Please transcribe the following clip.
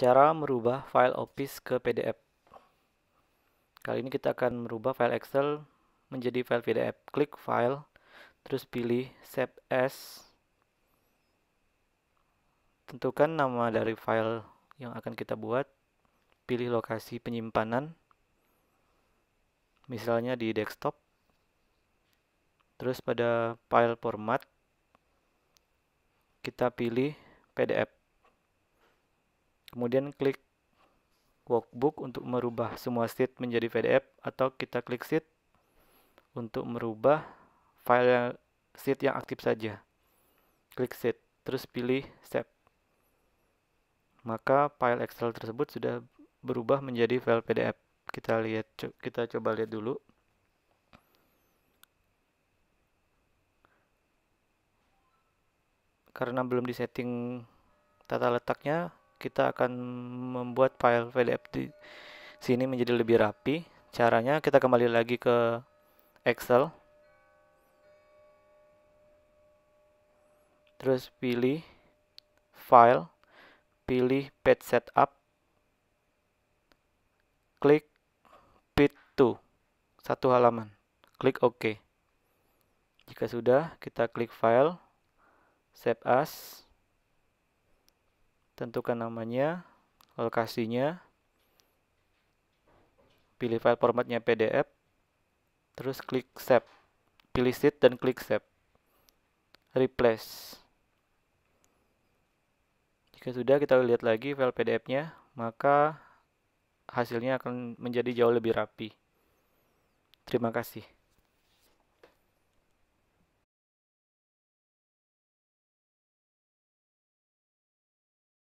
Cara merubah file Office ke PDF. Kali ini kita akan merubah file Excel menjadi file PDF. Klik File, terus pilih Save As. Tentukan nama dari file yang akan kita buat. Pilih lokasi penyimpanan, misalnya di desktop. Terus pada file format, kita pilih PDF. Kemudian klik workbook untuk merubah semua sheet menjadi PDF atau kita klik sheet untuk merubah file sheet yang aktif saja. Klik sheet, terus pilih save. Maka file Excel tersebut sudah berubah menjadi file PDF. Kita lihat kita coba lihat dulu. Karena belum disetting tata letaknya, kita akan membuat file PDF di sini menjadi lebih rapi. Caranya kita kembali lagi ke Excel. Terus pilih File, pilih Page Setup, klik Fit to, satu halaman, klik OK. Jika sudah, kita klik File, Save As, tentukan namanya, lokasinya, pilih file formatnya PDF, terus klik Save, pilih Sheet dan klik Save, Replace. Jika sudah kita lihat lagi file PDF-nya, maka hasilnya akan menjadi jauh lebih rapi. Terima kasih.